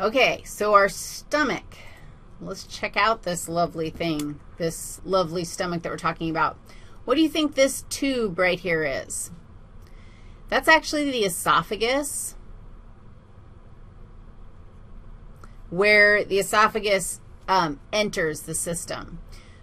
Okay, so our stomach. Let's check out this lovely thing, this lovely stomach that we're talking about. What do you think this tube right here is? That's actually the esophagus, where the esophagus um, enters the system.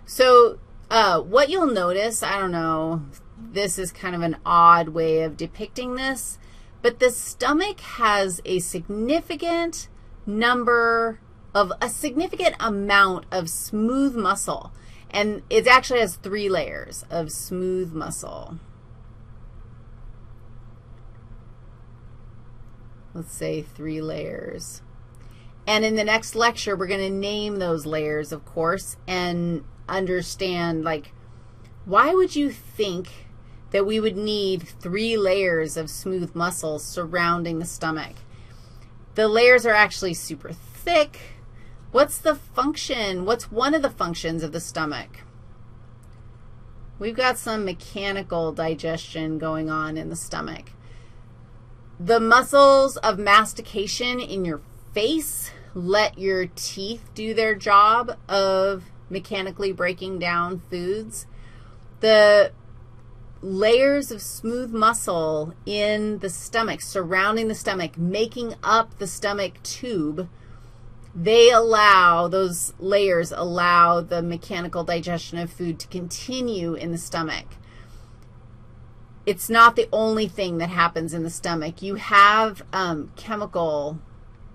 So uh, what you'll notice, I don't know, this is kind of an odd way of depicting this, but the stomach has a significant number of a significant amount of smooth muscle, and it actually has three layers of smooth muscle. Let's say three layers. And in the next lecture, we're going to name those layers, of course, and understand, like, why would you think that we would need three layers of smooth muscle surrounding the stomach? The layers are actually super thick. What's the function? What's one of the functions of the stomach? We've got some mechanical digestion going on in the stomach. The muscles of mastication in your face let your teeth do their job of mechanically breaking down foods. The layers of smooth muscle in the stomach, surrounding the stomach, making up the stomach tube, they allow, those layers allow the mechanical digestion of food to continue in the stomach. It's not the only thing that happens in the stomach. You have um, chemical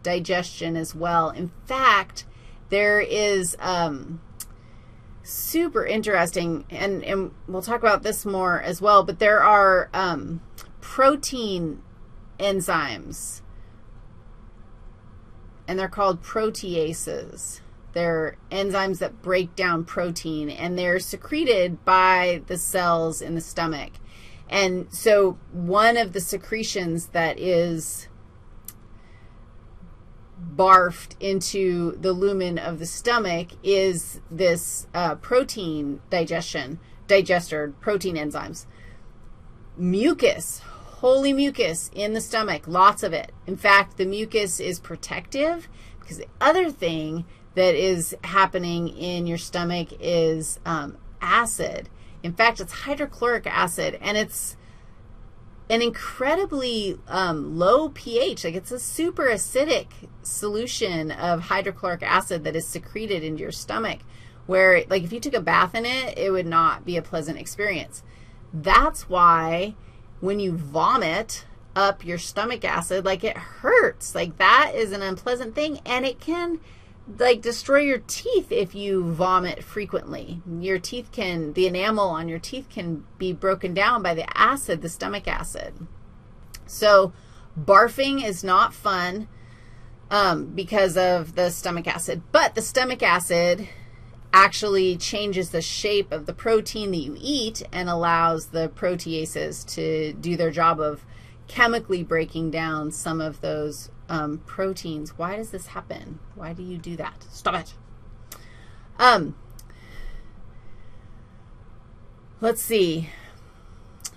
digestion as well. In fact, there is um, super interesting, and, and we'll talk about this more as well, but there are um, protein enzymes, and they're called proteases. They're enzymes that break down protein, and they're secreted by the cells in the stomach. And so one of the secretions that is barfed into the lumen of the stomach is this uh, protein digestion, digester, protein enzymes. Mucus, holy mucus in the stomach, lots of it. In fact, the mucus is protective because the other thing that is happening in your stomach is um, acid. In fact, it's hydrochloric acid, and it's an incredibly um, low pH. Like it's a super acidic solution of hydrochloric acid that is secreted into your stomach where, like, if you took a bath in it, it would not be a pleasant experience. That's why when you vomit up your stomach acid, like, it hurts. Like, that is an unpleasant thing, and it can – like destroy your teeth if you vomit frequently. Your teeth can, the enamel on your teeth can be broken down by the acid, the stomach acid. So barfing is not fun um, because of the stomach acid, but the stomach acid actually changes the shape of the protein that you eat and allows the proteases to do their job of chemically breaking down some of those um, proteins. Why does this happen? Why do you do that? Stop it. Um, let's see.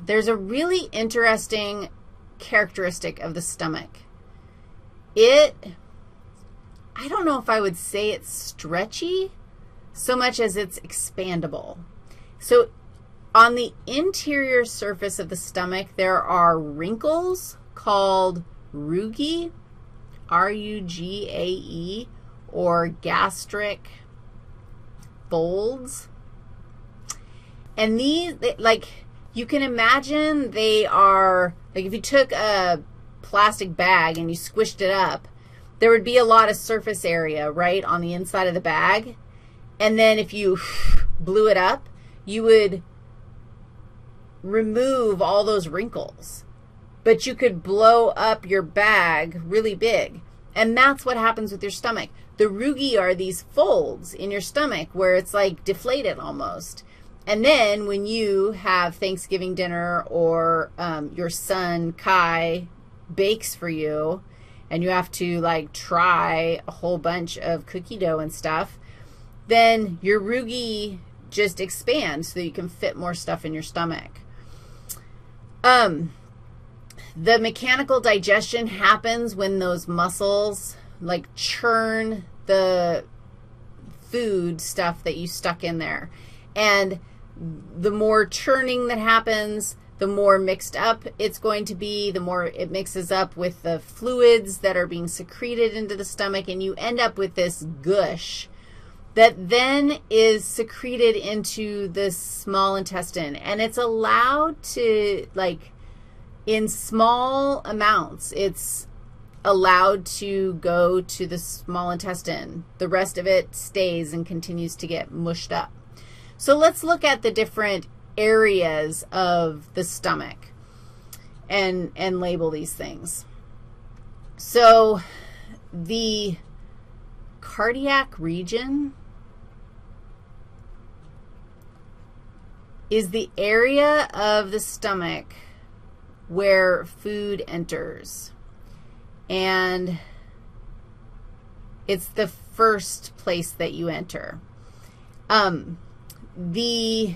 There's a really interesting characteristic of the stomach. It, I don't know if I would say it's stretchy so much as it's expandable. So on the interior surface of the stomach, there are wrinkles called rugae. R-U-G-A-E, or gastric folds. And these, like, you can imagine they are, like if you took a plastic bag and you squished it up, there would be a lot of surface area, right, on the inside of the bag. And then if you blew it up, you would remove all those wrinkles but you could blow up your bag really big. And that's what happens with your stomach. The rugae are these folds in your stomach where it's like deflated almost. And then when you have Thanksgiving dinner or um, your son, Kai, bakes for you, and you have to, like, try a whole bunch of cookie dough and stuff, then your rugae just expands so that you can fit more stuff in your stomach. Um, the mechanical digestion happens when those muscles like churn the food stuff that you stuck in there. And the more churning that happens, the more mixed up it's going to be, the more it mixes up with the fluids that are being secreted into the stomach, and you end up with this gush that then is secreted into the small intestine. And it's allowed to, like, in small amounts, it's allowed to go to the small intestine. The rest of it stays and continues to get mushed up. So let's look at the different areas of the stomach and, and label these things. So the cardiac region is the area of the stomach where food enters. And it's the first place that you enter. Um, the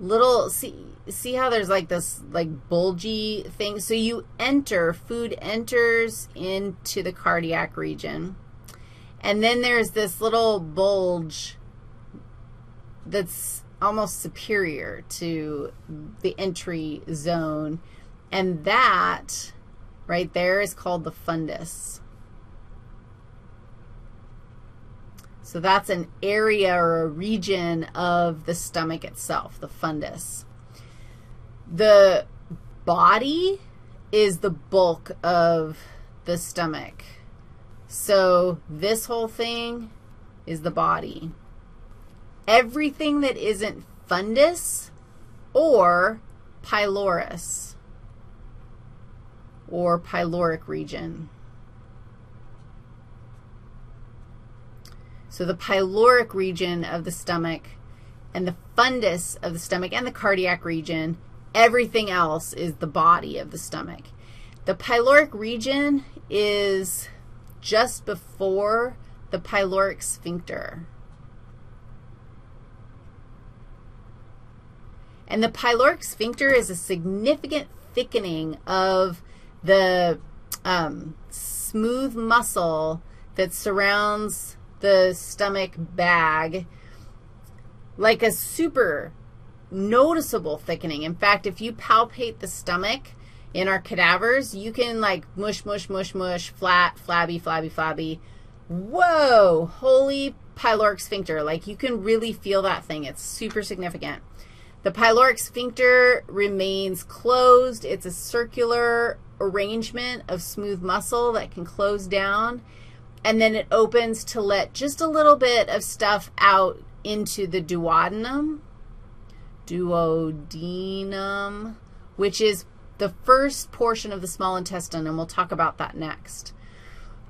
little, see, see how there's like this like bulgy thing? So you enter, food enters into the cardiac region. And then there's this little bulge that's almost superior to the entry zone. And that right there is called the fundus. So that's an area or a region of the stomach itself, the fundus. The body is the bulk of the stomach. So this whole thing is the body everything that isn't fundus or pylorus or pyloric region. So the pyloric region of the stomach and the fundus of the stomach and the cardiac region, everything else is the body of the stomach. The pyloric region is just before the pyloric sphincter. And the pyloric sphincter is a significant thickening of the um, smooth muscle that surrounds the stomach bag like a super noticeable thickening. In fact, if you palpate the stomach in our cadavers, you can like mush, mush, mush, mush, flat, flabby, flabby, flabby. Whoa, holy pyloric sphincter. Like you can really feel that thing. It's super significant. The pyloric sphincter remains closed. It's a circular arrangement of smooth muscle that can close down, and then it opens to let just a little bit of stuff out into the duodenum, duodenum, which is the first portion of the small intestine, and we'll talk about that next.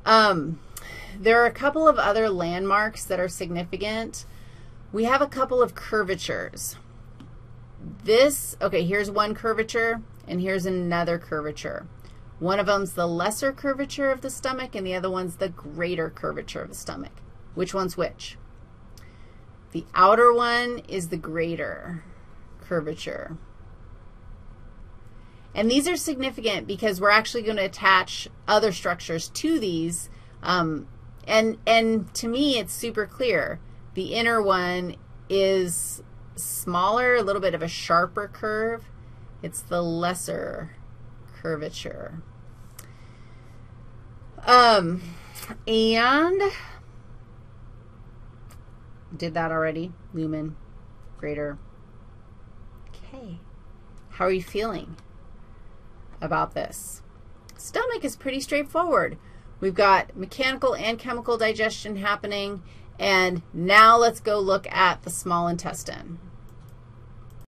Um, there are a couple of other landmarks that are significant. We have a couple of curvatures this, okay, here's one curvature, and here's another curvature. One of them's the lesser curvature of the stomach, and the other one's the greater curvature of the stomach. Which one's which? The outer one is the greater curvature. And these are significant because we're actually going to attach other structures to these. Um, and, and to me, it's super clear. The inner one is smaller, a little bit of a sharper curve. It's the lesser curvature. Um, and did that already. Lumen, greater. Okay. How are you feeling about this? Stomach is pretty straightforward. We've got mechanical and chemical digestion happening, and now let's go look at the small intestine.